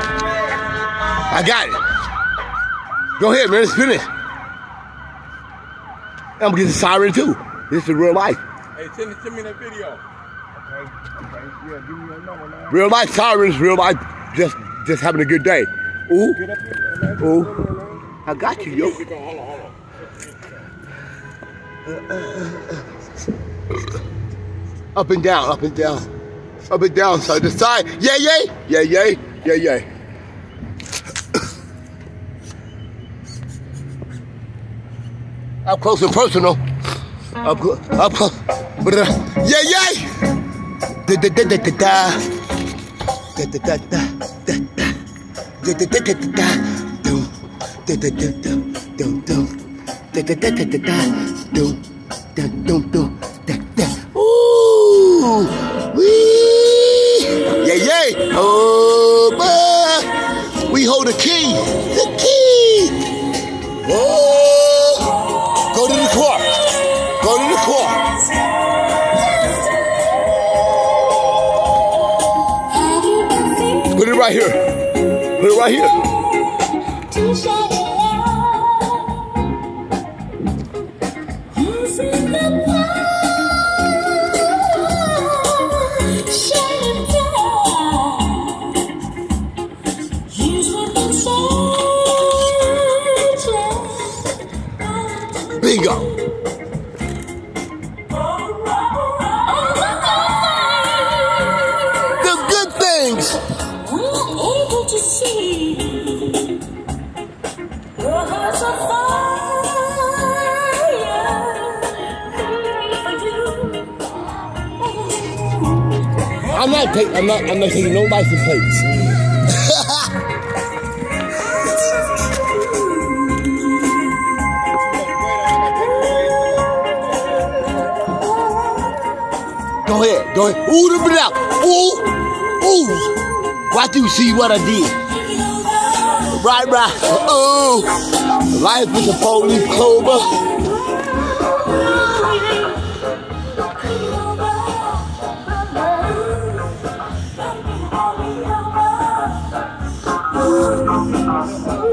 I got it. Go ahead, man. Let's finish. I'm gonna get the siren too. This is real life. Hey, send, send me that video. Okay, okay. Yeah, give me your number, man. Real life sirens, real life, just just having a good day. Ooh. Ooh. I got you, yo. Hold on, hold on. Up and down, up and down. Up and down, side to side. Yay, yay. Yay, yay. Yay, yay. Up close and personal. Up, up close. Yeah, yeah. Da da da da da da. Da da da da da da. Da da da da da da. Dum. Da da da da dum dum. Da da da da da da. Dum. Da dum dum. We hold the key. The key. Oh. Go to the car. Go to the car. Put it right here. Put it right here. Bingo. The good things. able to see. I'm not taking. I'm not. I'm not taking no license plates. Go ahead. Go ahead. Ooh, the out. Ooh. Ooh. Why do you see what I did? Right, right. Oh. Life is a police clover. Yay!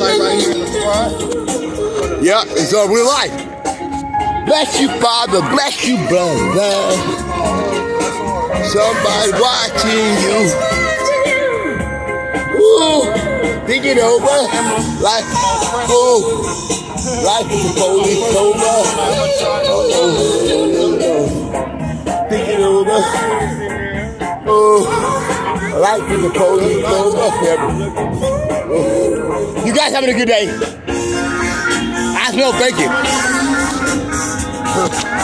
Light right here in the front. Yeah, it's all real life. Bless you, Father. Bless you, brother. Somebody watching you. Think it over. Life, oh, life is a police over. Oh. Think it over. Oh, life is a police over. You guys having a good day? I smell bacon.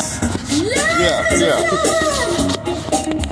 Yeah, yeah.